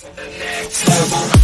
The next level.